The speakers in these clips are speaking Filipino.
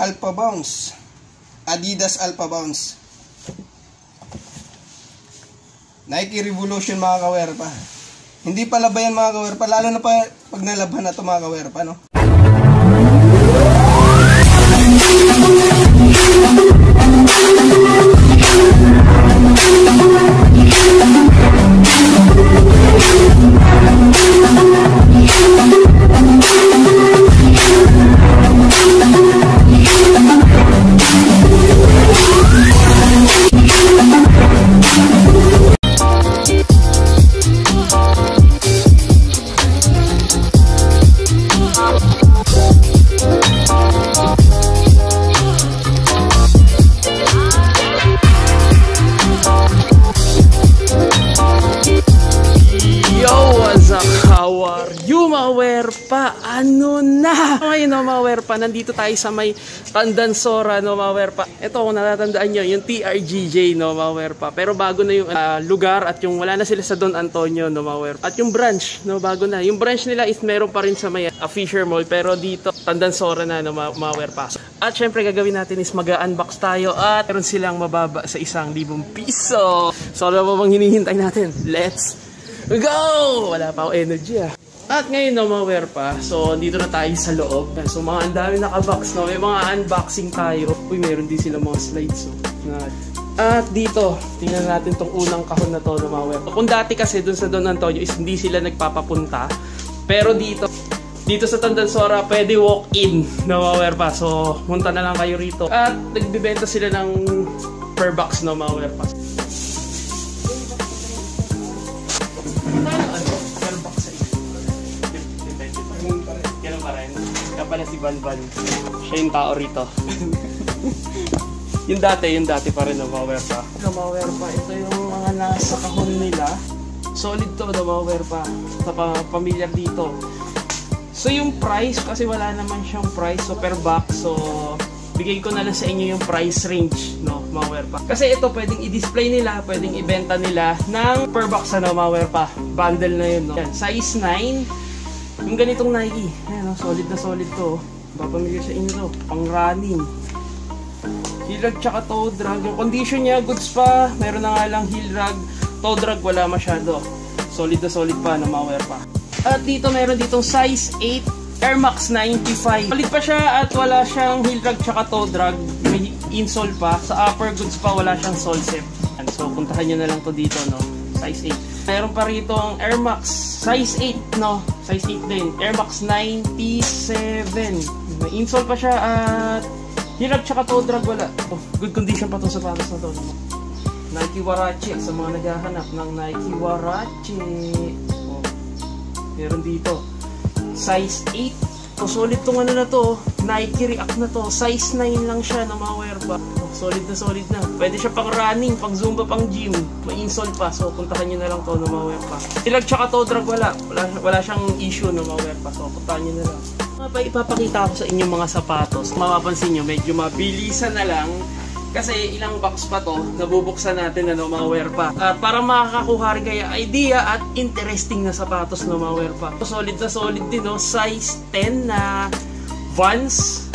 Alpha Bounce. Adidas Alpha Bounce. Nike Revolution mga kawerpa. Hindi pala ba yan mga kawerpa? Lalo na pa pag nalabhan na to mga kawerpa, no? How are you, mga werpa? Ano na? Ngayon, no, mga werpa, nandito tayo sa may Tandansora, no, mga werpa. Ito, kung natatandaan nyo, yung TRGJ, no, mga werpa. Pero bago na yung ah, lugar at yung wala na sila sa Don Antonio, no, mga werpa. At yung branch, no, bago na. Yung branch nila is meron pa rin sa may ah, Fisher Mall, pero dito, Tandansora na, no, mga werpa. At syempre, gagawin natin is mag-unbox tayo at meron silang mababa sa isang libong piso. So, ano ba bang hinihintay natin? Let's Go! Wala pa ako energy ah. At ngayon no, mga wear pa. So, dito na tayo sa loob. So, mga ang dami nakabox no. May mga unboxing tayo. Uy, meron din sila mga slides. So, na at dito, tingnan natin tong unang kahon na to ng mga wear. Kung dati kasi dun sa Don Antonio is hindi sila nagpapapunta. Pero dito, dito sa Tandansora, pwede walk-in na mga wear pa. So, munta na lang kayo rito. At nagbibenta sila ng per box no mga wear pa. Ganun pa rin. Kaya pala si Banban. Siya yung tao rito. yung dati, yung dati pa rin na maware pa. Na maware pa. Ito yung mga nasa kahon nila. Solid to na maware pa. Sa pa pamilyar dito. So yung price, kasi wala naman siyang price. So per box, so bigay ko na lang sa inyo yung price range, no, maware pa. Kasi ito pwedeng i-display nila, pwedeng ibenta nila ng per box ano, maware pa. Bundle na yun, no. Yan, size 9. Yung ganitong Nike. Ayan, no, solid na solid to. Papamigay sa inyo to. Pang running. Heel rag tsaka toe drag. Yung condition niya, goods pa. Meron na nga lang heel rag. Toe drag, wala masyado. Solid na solid pa na maware pa. At dito meron ditong size 8 Air Max 95. Palit pa siya at wala siyang heel drag tsaka toe drag. May insole pa. Sa upper goods pa wala siyang sole set. So puntahan nyo na lang to dito no. Size 8. Meron pa rito ang Air Max size 8 no. Size 8 din. Air Max 97. May insole pa siya at heel drag tsaka toe drag wala. Oh, good condition pa tong sapatos na to. Nike Warache sa mga naghahanap ng Nike Warache. Oh, meron dito size 8. So, solid tong ano na to. Nike React na to. Size 9 lang siya na mga wear pa. Oh, solid na solid na. Pwede siya pang running, pang zumba, pang gym. May insole pa. So, puntahan nyo na lang to na mga wear pa. Tilag tsaka toe drag wala. wala. Wala siyang issue na mga wear pa. So, puntahan nyo na lang. Mga pa, ipapakita ko sa inyo mga sapatos. Mapapansin nyo, medyo mabilisan na lang. Kasi ilang box pa to, nabubuksan natin ano, mga wear pa. At para makakakuha rin kaya idea at interesting na sapatos na mga wear pa. Solid na solid din, no? size 10 na Vans.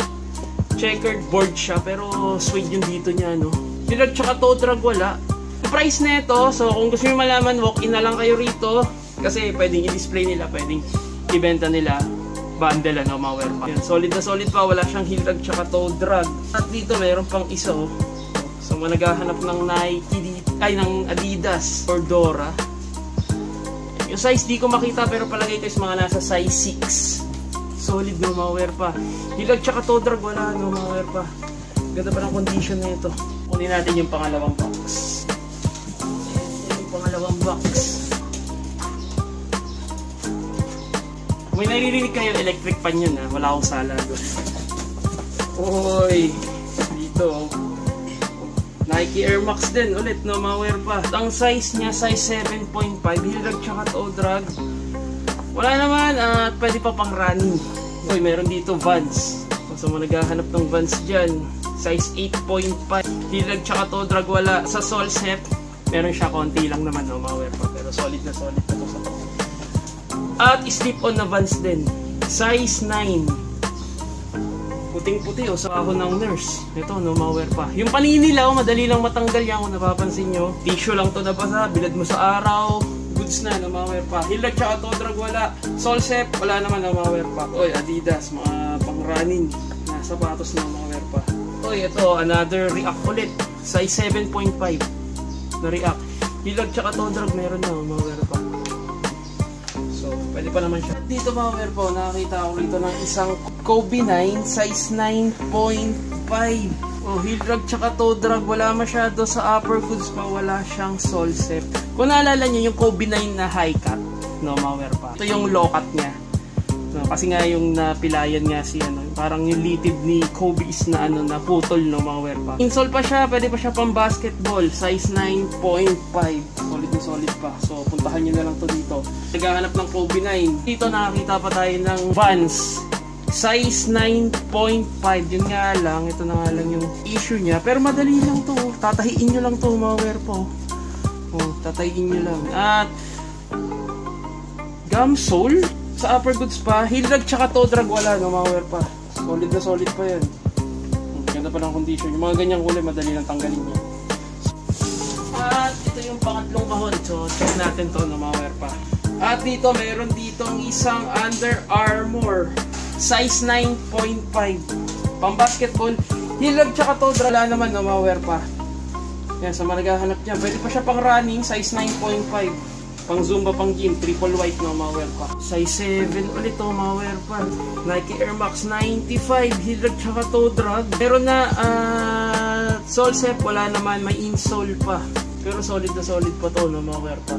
Checkered board siya, pero suede yung dito niya, no? Dilag tsaka toe drag wala. Yung price nito, so kung gusto niyo malaman, walk-in na lang kayo rito. Kasi pwedeng i-display nila, pwedeng ibenta nila bundle ano, mga wear pa. Yan, solid na solid pa, wala siyang heel drag tsaka toe drag. At dito meron pang isa oh. So mga naghahanap ng Nike, di- ay ng Adidas or Dora. Yung size di ko makita pero palagay ko is mga nasa size 6. Solid no mga wear pa. Heel drag tsaka toe drag wala no mga wear pa. Ganda pa ng condition na ito. Kunin natin yung pangalawang box. Ito yung pangalawang box. Kung may naririnig kayo, electric pan yun ha. Wala akong sala doon. Uy! Dito. Nike Air Max din ulit, no? Mga wear pa. Ang size niya, size 7.5. Heel drag tsaka toe drag. Wala naman, at pwede pa pang running. Uy, meron dito Vans. So, mga naghahanap ng Vans dyan. Size 8.5. Heel drag tsaka toe drag wala. Sa sole set, meron siya konti lang naman, no? Mga wear pa. Pero solid na solid na to sa. At slip-on na Vans din. Size 9. Good puting-puti o sa kahon ng nurse. Ito, no, malware pa. Yung paninilaw, madali lang matanggal yan kung napapansin nyo. Tissue lang to nabasa, bilad mo sa araw, goods na, no, malware pa. Hilag tsaka to, drag wala. Solsep, wala naman na malware pa. Oy, Adidas, mga pang-running sapatos na malware pa. Oy, ito, another React ulit. Size 7.5 na React. Hilag tsaka to, drag, meron na, malware pa. So, pwede pa naman siya. Dito wear po, nakakita ako rito ng isang Kobe 9 size 9.5. Oh, heel drag tsaka toe drag, wala masyado sa upper goods pa, wala siyang sole set. Kung naalala niyo yung Kobe 9 na high cut, no, mga wear pa. Ito yung low cut niya. No, kasi nga yung napilayan nga si ano, parang yung litid ni Kobe is na ano na putol no mga wear pa. Insole pa siya, pwede pa siya pang basketball, size 9.5. Solid na solid pa. So puntahan niyo na lang to dito. Naghahanap ng Kobe 9. Dito nakakita pa tayo ng Vans size 9.5 yun nga lang ito na nga lang yung issue niya pero madali lang to tatahiin nyo lang to mga wear po oh, tatahiin nyo lang at gum sole sa upper goods pa heel drag tsaka toe drag wala no mga wear pa solid na solid pa yan ganda pa ng condition. Yung mga ganyang kulay madali lang tanggalin niya at ito yung pangatlong kahon. So check natin to no mga pa. At dito meron ditong isang Under Armour. Size 9.5 pang basketball. Hilag tsaka to wala naman no ma-wear pa. Yan sa mga naghahanap niya pwede pa siya pang running size 9.5 pang zumba pang gym triple white no ma-wear pa size 7 ulit to ma-wear pa Nike Air Max 95 hilag tsaka to drag meron na uh, sole set wala naman may insole pa. Pero solid na solid pa to no ma-wear pa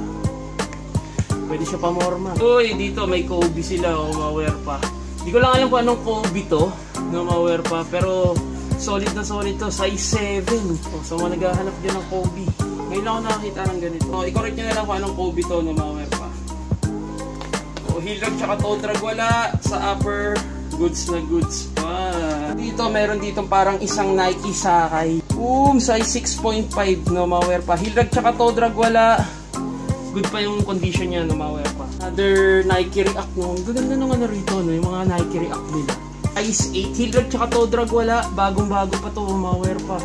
pwede siya pa morma. Uy dito may Kobe sila o ma-wear pa Di ko lang alam kung anong Kobe to, no maware pa, pero solid na solid to, size 7. Oh, so mga naghahanap din ng Kobe. Ngayon lang ako nakakita ng ganito. Oh, i-correct nyo na lang kung anong Kobe to, no maware pa. Oh, heel drag tsaka toe drag wala sa upper goods na goods pa. Dito meron dito parang isang Nike sakay. Boom, size 6.5 no maware pa. Heel drag tsaka toe drag wala. Good pa yung condition niya no maware pa. Other Nike React no. Gaganda nung ano rito no, yung mga Nike React nila. Size 8, heel drag tsaka toe drag wala. Bagong-bago pa to, maware pa.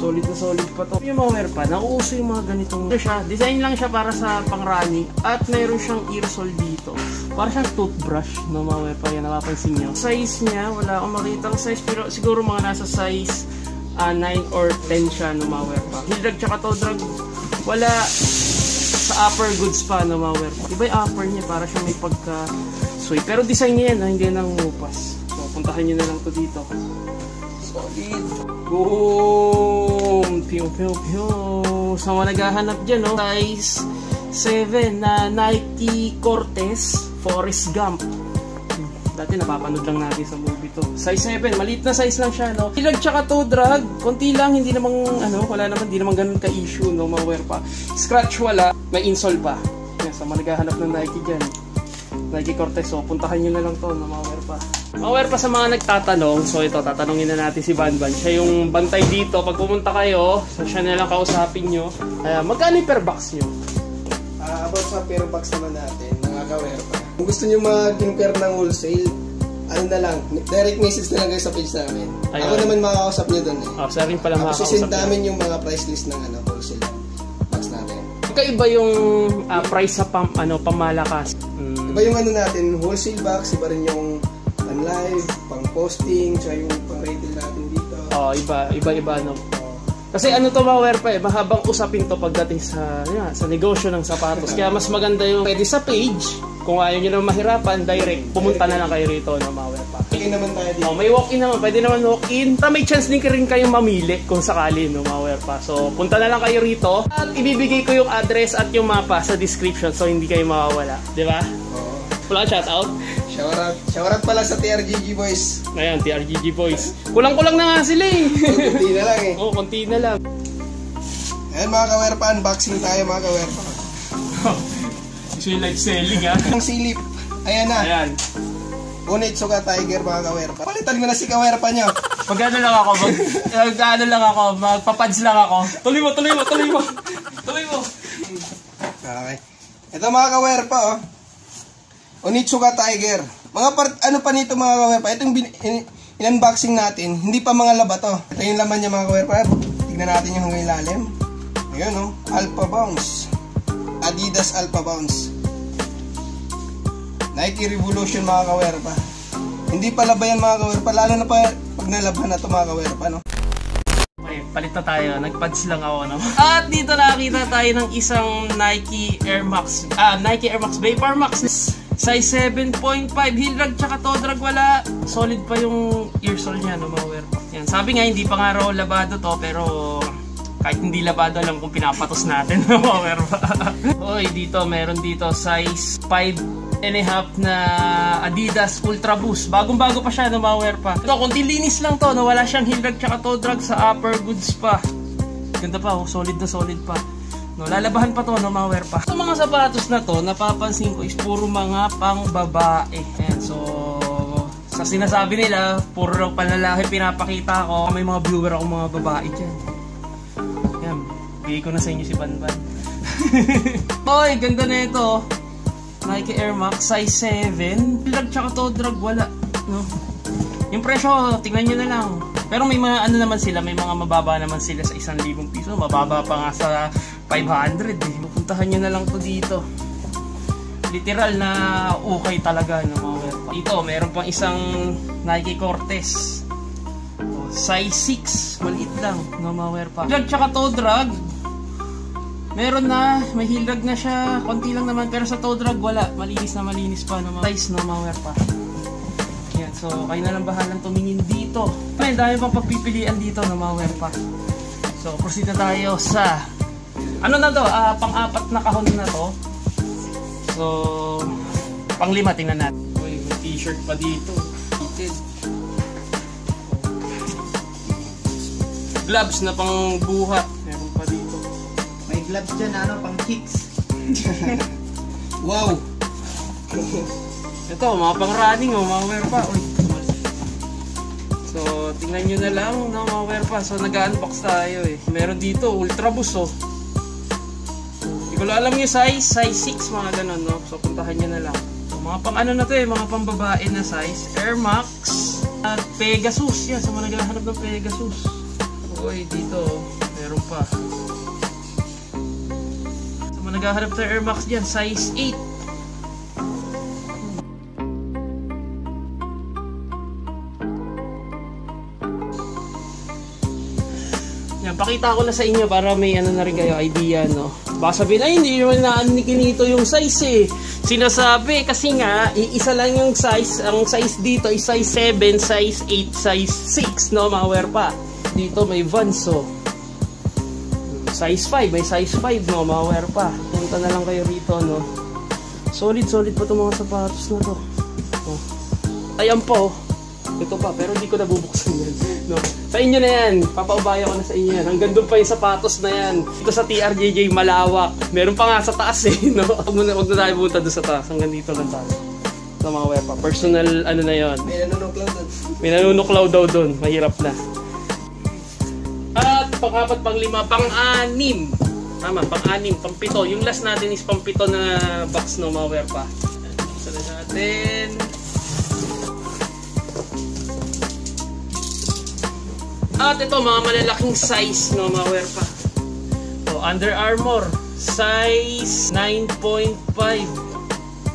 Solid na solid pa to. Yung maware pa, nauuso yung mga ganitong ano siya. Design lang siya para sa pang-running at mayroon siyang earsole dito. Para siyang toothbrush no maware pa yan napapansin niyo. Size niya, wala akong makitang size pero siguro mga nasa size uh, 9 or 10 siya no maware pa. Heel drag tsaka toe drag wala sa upper goods pa na ma-wear pa. Iba yung upper niya para siya may pagka suede. Pero design niya yan, ha? hindi nang mupas. So, puntahan niyo na lang to dito. Solid. Boom! Pew, pew, pew. Sa mga naghahanap dyan, no? Size 7 na Nike Cortez Forest Gump. Dati napapanood lang natin sa movie to. Size 7, maliit na size lang siya, no? Ilag tsaka to drag, konti lang, hindi namang, ano, wala naman, hindi naman ganun ka-issue, no? Ma-wear pa. Scratch wala, may insole pa. Yan, sa mga naghahanap ng Nike dyan. Nike Cortez, so puntahan nyo na lang to, no? Ma-wear pa. Ma-wear pa sa mga nagtatanong, so ito, tatanungin na natin si Banban. Siya yung bantay dito. Pag pumunta kayo, so siya na lang kausapin nyo. Uh, magkano yung per box nyo? Uh, about sa pair box naman natin, nakaka-wear pa. Kung gusto nyo mag-compare ng wholesale, ano na lang, direct message na lang kayo sa page namin. Ayun. Ako naman makakausap nyo doon eh. Oh, sa rin pala makakausap Ako namin yung mga price list ng ano, wholesale box natin. Magkaiba yung uh, price sa pam, ano, pamalakas. Mm. Iba yung ano natin, wholesale box, iba rin yung pang live, pang posting, tsaka yung pang retail natin dito. Oh, iba, iba-iba no. Kasi ano to maware pa eh, mahabang usapin to pagdating sa yan, sa negosyo ng sapatos. Kaya mas maganda yung pwede sa page, kung ayaw nyo naman mahirapan, direct, pumunta na lang kayo rito na maware pa. Walk-in naman tayo dito. Oh, may walk-in naman, pwede naman walk-in. Para may chance din rin kayong mamili kung sakali no maware pa. So, punta na lang kayo rito at ibibigay ko yung address at yung mapa sa description so hindi kayo mawawala. Di ba? Wala shout out? Shoutout. Shoutout pala sa TRGG boys. Ayan, TRGG boys. Kulang-kulang na nga sila eh. konti na lang eh. Oo, oh, konti na lang. Ayan mga kawerpa, unboxing tayo mga kawerpa. Gusto yung live selling ha? Ang silip. Ayan na. Ayan. Unit Suga Tiger mga kawerpa. Palitan mo na si kawerpa nyo. Pag ano lang ako, mag, mag ano lang ako, magpapads lang ako. Tuloy mo, tuloy mo, tuloy mo. Tuloy mo. Okay. Ito mga kawerpa oh. Onitsuka Tiger. Mga part, ano pa nito mga kawerpa? Itong bin, in, in-unboxing natin, hindi pa mga laba to. Ito yung laman niya mga kawerpa. Tignan natin yung hanggang ilalim. Ayan o, oh, Alpha Bounce. Adidas Alpha Bounce. Nike Revolution mga kawerpa. Hindi pa laba yan mga kawerpa, lalo na pa pag nalaban na to mga kawerpa, no? Okay, palit na tayo. Nagpads lang ako, no? At dito nakakita tayo ng isang Nike Air Max. Ah, Nike Air Max Vapor Max. Size 7.5 heel drag tsaka toe drag wala. Solid pa yung ear sole niya no mga wear. Yan, sabi nga hindi pa nga raw labado to pero kahit hindi labado lang kung pinapatos natin no mga wear. Oy, dito meron dito size 5 and a half na Adidas Ultra Boost. Bagong-bago pa siya, no, wear pa. Ito, kung linis lang to, no, wala siyang heel drag tsaka toe drag sa upper goods pa. Ganda pa, oh, solid na solid pa. No, lalabahan pa to, no, mga wear pa. Sa mga sapatos na to, napapansin ko is puro mga pang babae. Ayan, so, sa sinasabi nila, puro panlalaki pinapakita ko. May mga viewer ako mga babae dyan. Ayan, bigay ko na sa inyo si Banban. Oy, ganda na ito. Nike Air Max, size 7. Drag tsaka to, drag wala. No? Yung presyo, tingnan nyo na lang. Pero may mga ano naman sila, may mga mababa naman sila sa 1,000 piso. Mababa pa nga sa 500 eh. Pupuntahan nyo na lang to dito. Literal na okay talaga no, mga wear pa. Ito, meron pang isang Nike Cortez. Oh, size 6, maliit lang no, mga wear pa. Drag tsaka toe drag. Meron na, may heel drag na siya. Konti lang naman, pero sa toe drag wala. Malinis na malinis pa no, size no, mga wear pa. So kayo na lang bahalang tumingin dito. May dami pang pagpipilian dito no, mga wear pa. So, proceed na tayo sa ano na to? Uh, pang-apat na kahon na to. So, pang-lima tingnan natin. Uy, may t-shirt pa dito. Fitted. Gloves na pang buhat. Meron pa dito. May gloves dyan ano, pang kicks. wow! Ito, mga pang running, oh, mga wear pa. Uy, So, tingnan nyo na lang, no, mga wear pa. So, nag-unbox tayo eh. Meron dito, Ultra Boost, oh. Kung alam niyo size, size 6 mga ganun, no? So puntahan niyo na lang. So, mga pang ano na to eh, mga pang babae na size. Air Max at Pegasus. Yan, sa mga naghahanap ng Pegasus. Uy, dito, meron pa. Sa mga naghahanap ng Air Max dyan, size 8. Yan, pakita ko na sa inyo para may ano na rin kayo idea, no? Baka sabihin, ay hindi naman naan yung size eh. Sinasabi kasi nga, iisa lang yung size. Ang size dito is size 7, size 8, size 6, no? Mga wear pa. Dito may Vans, so. Size 5, may size 5, no? Mga wear pa. Punta na lang kayo rito, no? Solid, solid pa itong mga sapatos na to. Oh. Ayan po. Ito pa, pero hindi ko nabubuksan yan. No? Sa inyo na yan. Papaubaya ko na sa inyo yan. Hanggang doon pa yung sapatos na yan. Ito sa TRJJ malawak. Meron pa nga sa taas eh. No? Huwag na, huwag na tayo punta doon sa taas. Hanggang dito lang tayo. Sa mga wepa. Personal ano na yon. May nanunuklaw doon. May nanunuklaw daw doon. Mahirap na. At pang-apat, pang-lima, pang-anim. Tama, pang-anim, pang-pito. Yung last natin is pang-pito na box no mga wepa. Isa na natin. At ito, mga malalaking size, no, mga wear pa. So, Under Armour, size 9.5.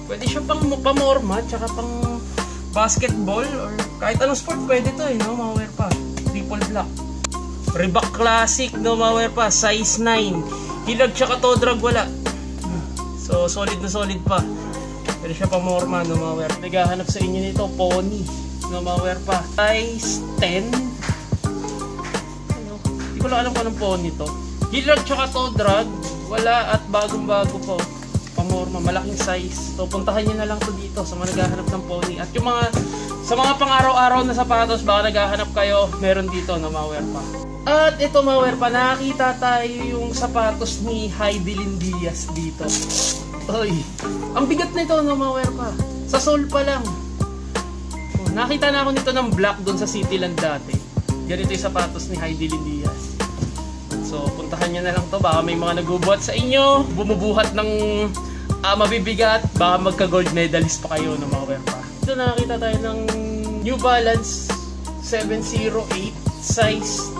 Pwede siya pang pamorma, tsaka pang basketball, or kahit anong sport, pwede to, eh, no, mga wear pa. Triple black. Reebok Classic, no, mga wear pa, size 9. Hilag tsaka to drag, wala. So, solid na solid pa. Pwede siya pamorma, no, mga wear. Naghahanap sa inyo nito, pony, no, mga wear pa. Size 10 ko lang alam kung anong phone nito. Hilag tsaka to drag, wala at bagong-bago po. Pamorma, malaking size. So puntahan niyo na lang to dito sa mga naghahanap ng pony. At yung mga sa mga pang-araw-araw na sapatos, baka naghahanap kayo, meron dito na maware pa. At ito maware pa, nakakita tayo yung sapatos ni Heidelin Diaz dito. Oy, ang bigat nito na maware pa. Sa sole pa lang. Oh, nakita na ako nito ng black doon sa Cityland dati. Ganito yung sapatos ni Heidelin Diaz. So, puntahan nyo na lang to. Baka may mga nagubuhat sa inyo. Bumubuhat ng uh, mabibigat. Baka magka-gold medalist pa kayo ng mga wear pa. Ito nakakita tayo ng New Balance 708 size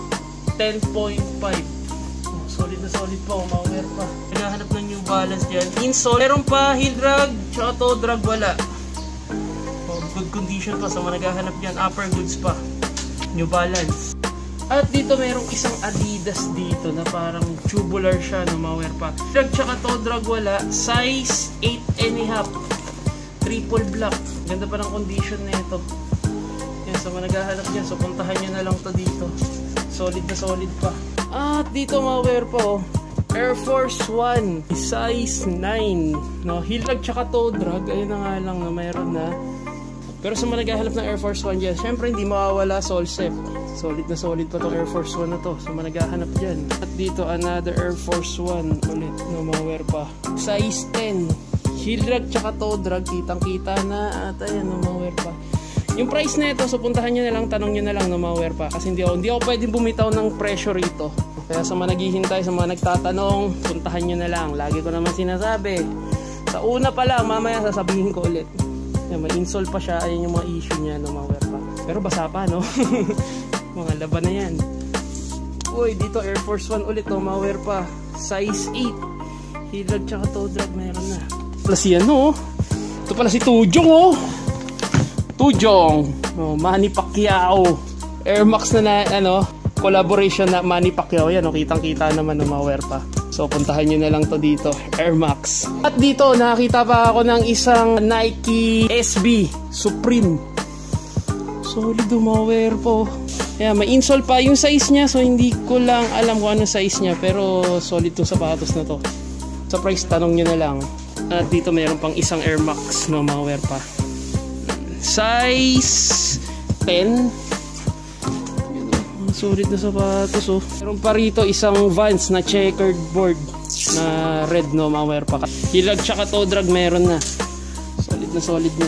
10.5 solid na solid pa, umaware pa naghahanap ng New Balance dyan insole, meron pa heel drag tsaka toe drag wala oh, good condition pa sa mga naghahanap dyan upper goods pa New Balance at dito merong isang Adidas dito na parang tubular siya no maware pa. Drag tsaka toe drag wala. Size 8 and a half. Triple black. Ganda pa ng condition na ito. Yan, sa mga naghahanap dyan. So puntahan nyo na lang to dito. Solid na solid pa. At dito maware po. Air Force 1. Size 9. No, heel drag tsaka toe drag. Ayun na nga lang na mayroon na. Pero sa mga naghahanap ng Air Force 1 dyan, syempre hindi mawawala Solsep. Solid na solid pa tong Air Force 1 na to. Sa mga naghahanap dyan. At dito, another Air Force 1 ulit. No, mga pa. Size 10. Heel drag tsaka toe drag. Kitang kita na. At ayan, no, mga pa. Yung price na ito, so puntahan nyo na lang, tanong nyo na lang, no, mga pa. Kasi hindi ako, hindi ako pwedeng bumitaw ng presyo rito. Kaya sa mga naghihintay, sa mga nagtatanong, puntahan nyo na lang. Lagi ko naman sinasabi. Sa una pa lang, mamaya sasabihin ko ulit. May insole pa siya. Ayan yung mga issue niya, no, mga pa. Pero basa pa, no? mga laban na yan. Uy, dito Air Force 1 ulit, no, mga pa. Size 8. Hilag tsaka toe drag, meron na. Plus yan, no? Ito pala si Tujong, oh. Tujong. Oh, Manny Pacquiao. Air Max na na, ano, collaboration na Manny Pacquiao. Yan, oh, kitang-kita naman, no, mga pa. So puntahan nyo na lang to dito, Air Max. At dito nakakita pa ako ng isang Nike SB Supreme. Solid umaware po. Yeah, may insole pa yung size niya so hindi ko lang alam kung ano size niya pero solid tong sapatos na to. Sa price tanong nyo na lang. At dito mayroon pang isang Air Max no mga wear pa. Size 10 Sulit na sapatos oh. Meron pa rito isang Vans na checkered board na red no maware pa. Hilag tsaka toe drag meron na. Solid na solid na.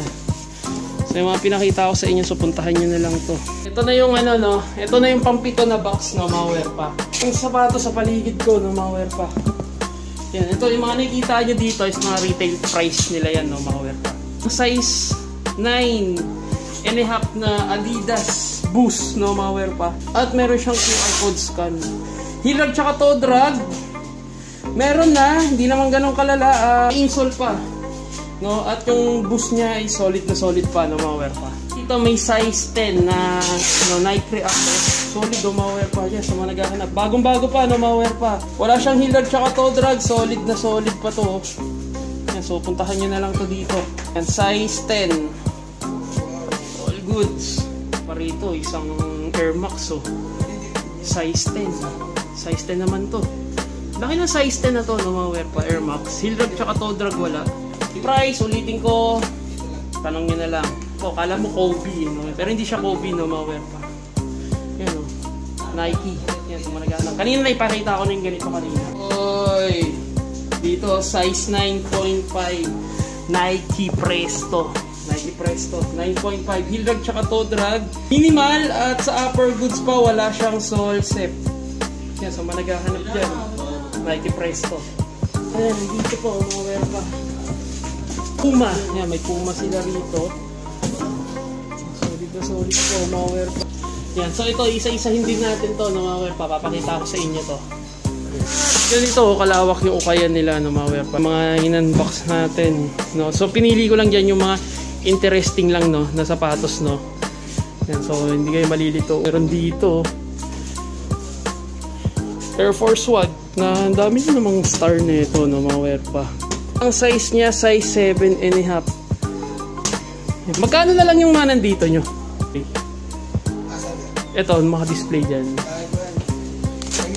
So yung mga pinakita ko sa inyo so puntahan nyo na lang to. Ito na yung ano no. Ito na yung pampito na box no maware pa. Yung sapatos sa paligid ko no maware pa. Yan, ito yung mga nakikita nyo dito is mga retail price nila yan no maware pa. Size 9 and a half na Adidas boost no malware pa at meron siyang QR code scan. Hilag tsaka to drag meron na hindi naman ganun kalala uh, insole pa. No at yung boost niya ay solid na solid pa no malware pa dito may size 10 na no Nike Reactor solid no malware pa yes, sa mga naghahanap. Bagong bago pa no malware pa wala siyang hilag tsaka to drag solid na solid pa to. Yan, so puntahan nyo na lang to dito. And size 10 all goods rito, isang Air Max oh. Size 10. Size 10 naman to. Laki ng size 10 na to, no, mga wear pa Air Max. Heel drag tsaka toe drag wala. Price, ulitin ko. Tanong nyo na lang. Oh, kala mo Kobe, no? pero hindi siya Kobe, no, mga wear pa. Yan oh. Nike. Yan, so managalang. Kanina na ipakita ko na yung ganito kanina. Oy! Dito, size 9.5 Nike Presto. Nike Presto 9.5 heel drag tsaka toe drag minimal at sa upper goods pa wala siyang sole sep yan so managahanap dyan. Nike Presto ayan dito po mga wear pa. Puma. Yan may Puma sila rito. Solid na solid po mga wear pa. Yan so ito isa-isahin din natin to no, mga wear pa. Papakita ko sa inyo to. Ganito kalawak yung ukayan nila no mga wear pa. Mga in-unbox natin no. So pinili ko lang diyan yung mga interesting lang no na sapatos no. Yan so hindi kayo malilito. Meron dito. Air Force 1 na ang dami na namang star nito no mga wear pa. Ang size niya size 7 and a half. Magkano na lang yung mga nandito nyo? Ito mga display dyan.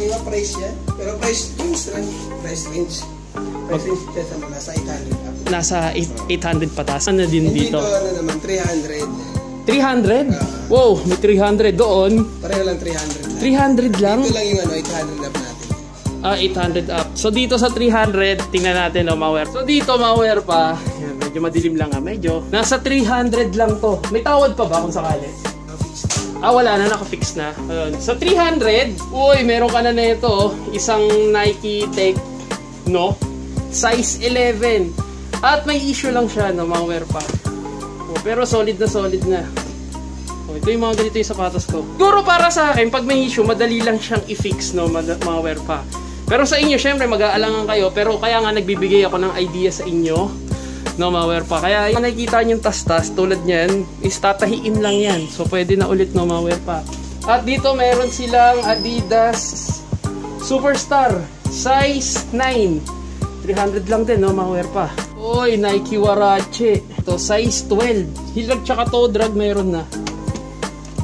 Mga price yan pero price range price range. Price range nasa 800 nasa 800 patas. Ano din Hindi dito? Dito ano naman, 300. 300? Uh, wow, may 300 doon. Pareho lang 300 lang. 300 lang? Dito lang yung ano, 800 up natin. Ah, 800 up. So dito sa 300, tingnan natin no, Maware. So dito Maware pa, yan, medyo madilim lang ah, medyo. Nasa 300 lang to. May tawad pa ba kung sakali? Ah, wala na, nakafix na. Ayun. Sa 300, uy, meron ka na nito, oh. isang Nike Tech, no? Size 11. At may issue lang siya no, mga wear pa. Oh, pero solid na solid na. Oh, ito yung mga ganito yung sapatos ko. Siguro para sa akin, pag may issue, madali lang siyang i-fix, no, mga wear pa. Pero sa inyo, syempre, mag-aalangan kayo. Pero kaya nga nagbibigay ako ng idea sa inyo, no, mga wear pa. Kaya yung nakikita nyo yung tas-tas, tulad niyan, is tatahiin lang yan. So, pwede na ulit, no, mga wear pa. At dito, meron silang Adidas Superstar, size 9. 300 lang din, no, mga wear pa. Oy, Nike Warache. Ito, size 12. Hilag tsaka toe drag meron na.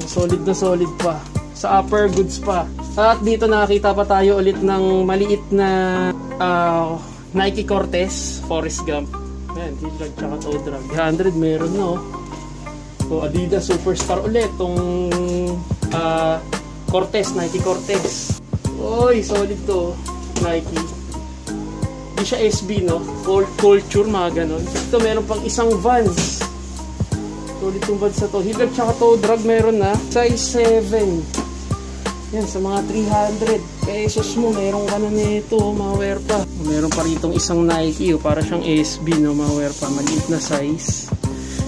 Solid na solid pa. Sa upper goods pa. At dito nakakita pa tayo ulit ng maliit na uh, Nike Cortez Forest Gump. Ayan, hilag tsaka toe drag. 100 meron na oh. So, Adidas Superstar ulit. Itong uh, Cortez, Nike Cortez. Oy, solid to. Nike. Di siya SB, no? Culture, mga ganon. Ito, meron pang isang Vans. Solid itong Vans na to. Hilag tsaka to, drag meron na. Size 7. Yan, sa mga 300 pesos mo, meron ka na nito, mga wear pa. Meron pa rito isang Nike, oh, para siyang SB, no, mga wear pa. Maliit na size.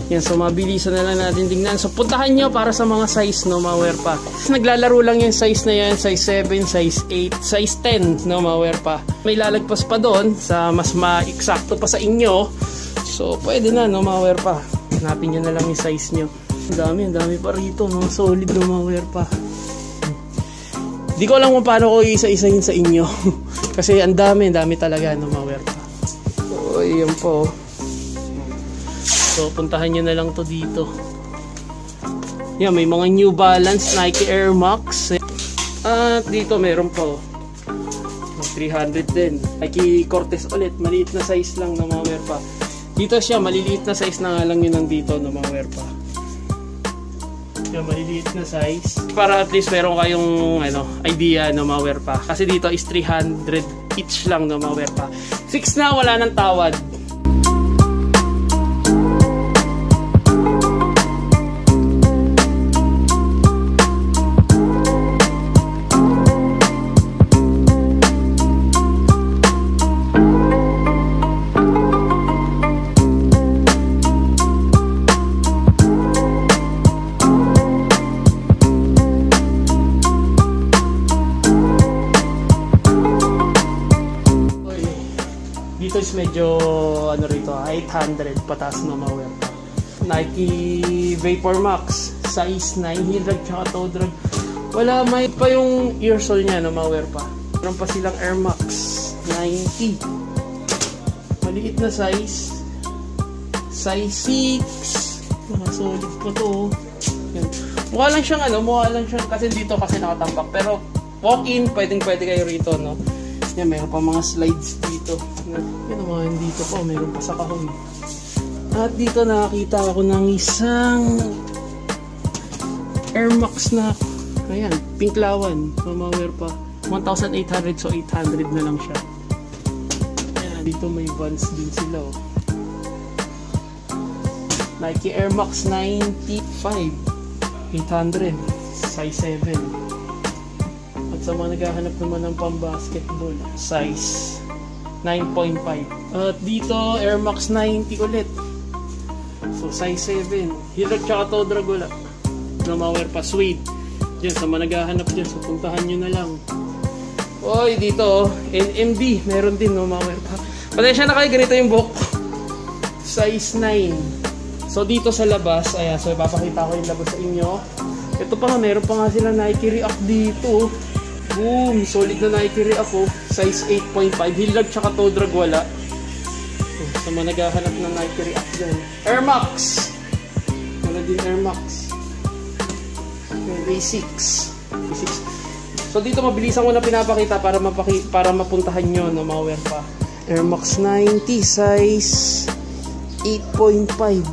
Yan, so mabilisan na lang natin tingnan. So puntahan nyo para sa mga size, no, mga wear pa. Naglalaro lang yung size na yan, size 7, size 8, size 10, no, mga wear pa. May lalagpas pa doon sa mas ma-eksakto pa sa inyo. So pwede na, no, mga wear pa. Hanapin nyo na lang yung size nyo. Ang dami, ang dami pa rito, mga solid, no, mga wear pa. Di ko alam kung paano ko isa-isahin sa inyo. Kasi ang dami, ang dami talaga, no, mga wear pa. So, yan po. So, puntahan nyo na lang to dito. Yan, may mga New Balance, Nike Air Max. At dito meron pa. Oh. 300 din. Nike Cortez ulit. Maliit na size lang na mga wear pa. Dito siya, maliliit na size na nga lang yun nandito na mga wear pa. Yan, maliliit na size. Para at least meron kayong ano, idea na mga wear pa. Kasi dito is 300 each lang na mga wear pa. Fix na, wala nang tawad. 600 pataas mamawir. Nike Vapor Max, size 9 heel drag tsaka toe drag. Wala, may pa yung earsole niya, no, mawir pa. Meron pa silang Air Max 90. Maliit na size. Size 6. Mga solid pa to. Oh. Yan. Mukha lang siyang ano, mukha lang siyang kasi dito kasi nakatambak. Pero walk-in, pwedeng pwede kayo rito, no? Yan, meron pa mga slides dito. Yan, mga dito pa. Meron pa sa kahon. At dito nakakita ako ng isang Air Max na ayan, pink lawan. Mamaware pa. 1,800 so 800 na lang siya. Ayan, dito may Vans din sila oh. Nike Air Max 95 800 size 7 sa mga naghahanap naman ng pang-basketball, size 9.5. At dito, Air Max 90 ulit. So, size 7. Hilag tsaka to drag wala. Na maware pa, suede. Diyan, sa mga naghahanap dyan, so puntahan nyo na lang. Oy, dito, NMD. Meron din, no, maware pa. Patensya na kayo, ganito yung book. Size 9. So, dito sa labas, ayan, so ipapakita ko yung labas sa inyo. Ito pa nga, meron pa nga sila Nike React dito. Boom! Solid na Nike rin ako. Size 8.5. Hilag tsaka toe drag wala. Oh, sa mga naghahanap ng Nike React dyan. Air Max! Wala din Air Max. A6. A6. So dito mabilisan ko na pinapakita para mapaki para mapuntahan nyo no mga wear pa. Air Max 90 size 8.5.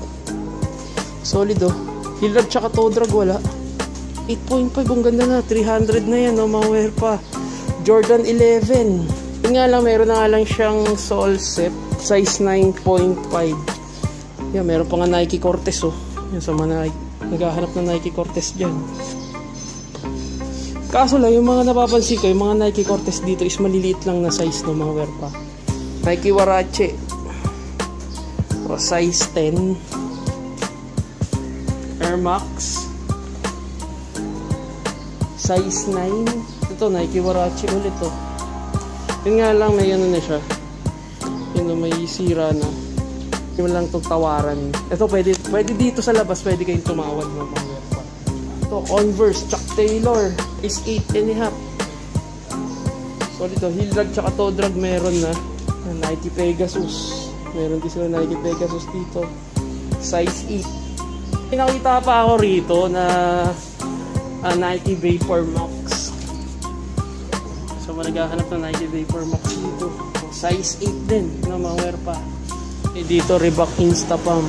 Solid oh. Hilag tsaka toe drag wala. 8.5 ang ganda na 300 na yan no maware pa. Jordan 11 yun nga lang meron na nga lang siyang sole set size 9.5 yan meron pa nga Nike Cortez oh. Yan sa mga naghahanap ng Nike Cortez dyan. Kaso lang yung mga napapansin ko yung mga Nike Cortez dito is maliliit lang na size no mga wear pa. Nike Warache o size 10 Air Max Size 9. Ito, Nike ulit to. Yun nga lang, may ano na siya. Yun na, may sira na. Yun lang itong tawaran. Ito, pwede, pwede dito sa labas, pwede kayong tumawad ng mga. Ito, Converse, Chuck Taylor. Is 8 and a half. So, dito, heel drag tsaka toe drag meron na. Nike Pegasus. Meron din sila Nike Pegasus dito. Size 8. Pinakita pa ako rito na uh, Nike Vapor Max. So, naghahanap ng Nike Vapor Max dito. Size 8 din, na ma-wear pa. Eh, dito, Reebok Insta Pump.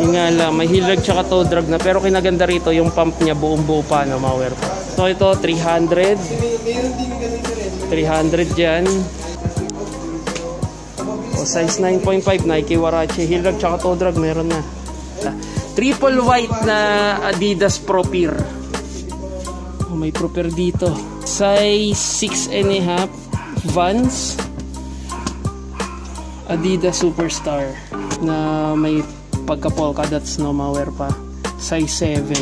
Yung nga lang, may heel drag tsaka toe drag na. Pero kinaganda rito, yung pump niya buong buo pa na ma-wear pa. So, ito, 300. Kasi may, mayroon din ganun sa rin. 300 dyan. O, size 9.5, Nike Warachi. Heel drag tsaka toe drag, meron na. Triple white na Adidas Pro Peer. May Pro Peer dito. Size 6 and a half. Vans. Adidas Superstar. Na may pagka polka dots no maware pa. Size 7.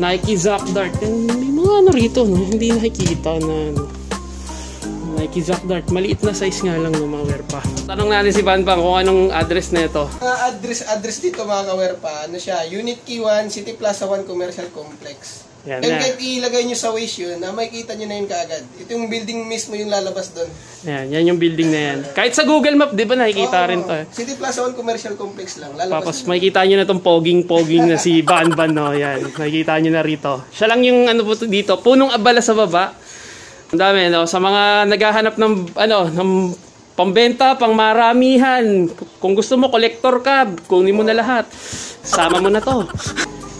Nike Zac Dart. And may mga ano rito, no? hindi nakikita na ano. Nike Zac Dart. Maliit na size nga lang no maware pa. Tanong natin si Van Bang kung anong address na ito. Ang address address dito mga kawer pa, ano siya, Unit K1, City Plaza 1 Commercial Complex. Yan And na. kahit ilagay nyo sa Waze yun, na makikita nyo na yun kaagad. Ito yung building mismo yung lalabas doon. Yan, yan yung building na yan. Kahit sa Google Map, di ba nakikita Oo, rin to eh. City Plaza 1 Commercial Complex lang. Lalabas Tapos makikita nyo na tong poging-poging na si Van Van, no? Yan, makikita nyo na rito. Siya lang yung ano po to dito, punong abala sa baba. Ang dami, no? Sa mga naghahanap ng, ano, ng pambenta, pang maramihan. Kung gusto mo, collector ka, kunin mo na lahat. Sama mo na to.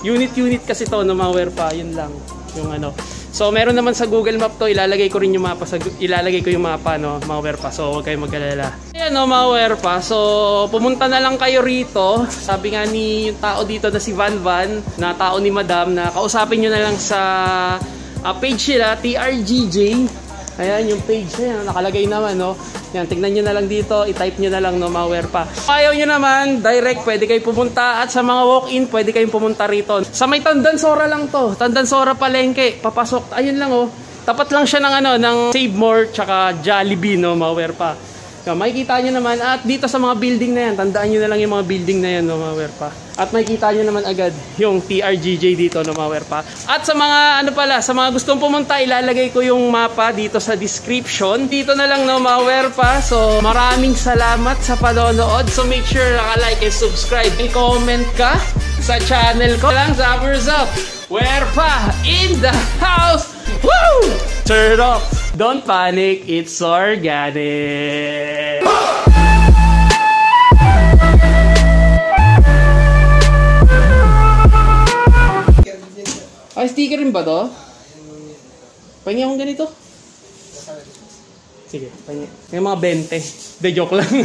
Unit-unit kasi to, mga wear pa, yun lang. Yung ano. So, meron naman sa Google Map to, ilalagay ko rin yung mapa, sa, ilalagay ko yung mapa, no, wear pa. So, huwag kayong mag-alala. Ayan, no, wear pa. So, pumunta na lang kayo rito. Sabi nga ni yung tao dito na si Van Van, na tao ni Madam, na kausapin nyo na lang sa ah, page nila, TRGJ. Ayan, yung page na yan, nakalagay naman, no? Yan, tignan nyo na lang dito, i-type nyo na lang, no, maware pa. Ayaw nyo naman, direct, pwede kayo pumunta. At sa mga walk-in, pwede kayong pumunta rito. Sa may Tandansora lang to. Tandansora Palengke. Papasok, ayun lang, oh. Tapat lang siya ng, ano, ng Save More, tsaka Jollibee, no, maware pa. Yan, makikita nyo naman. At dito sa mga building na yan, tandaan nyo na lang yung mga building na yan, no, maware pa. At makikita nyo naman agad yung TRGJ dito, no, maware pa. At sa mga, ano pala, sa mga gustong pumunta, ilalagay ko yung mapa dito sa description. Dito na lang, no, maware pa. So, maraming salamat sa panonood. So, make sure naka-like and subscribe. And comment ka sa channel ko. Lang, Zappers Up. Where pa? In the house! Woo! Turn up! Don't panic, it's organic! Ay, sticker rin ba to? Pahingi akong ganito. Sige, pahingi. May mga 20. De joke lang.